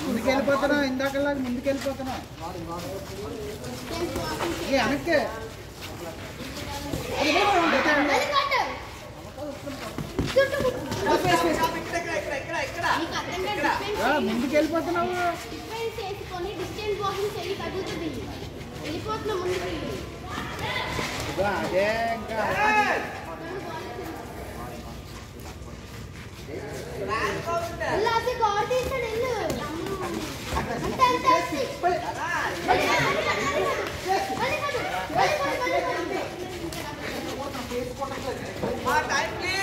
ముందుకు వెళ్ళిపోతున్నావు ఇందాకలాగా ముందుకు వెళ్ళిపోతున్నావు ఏ వెనక్కి రా, ముందుకు వెళ్ళిపోతున్నావు డిఫెన్స్ చేసుకొని డిస్టెన్స్ వాకింగ్ చేయి తగ్గుతుంది వెళ్ళిపోతున్నా ముందుకు ఇదిగో అదే ఇంకా ఇలా అది గాడ్ తీస్తాడు వెళ్ళు అంతే అంతే అంతే వెళ్ళి వెళ్ళి వెళ్ళి వెళ్ళి వెళ్ళి వెళ్ళి లాస్ట్ టూ మినిట్స్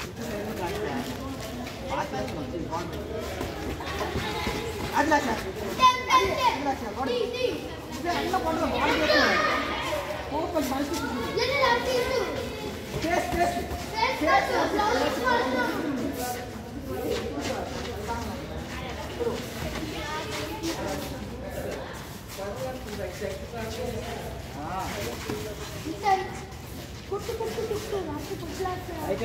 తీ. జల్లి లాస్ట్ ఇటు. చేసి కొట్టు. బ్లౌజ్ కొట్టు. ఇట్లా. కుట్టు కుట్టు కుట్టు లాస్ట్ కుట్టు లాస్ట్ అయితే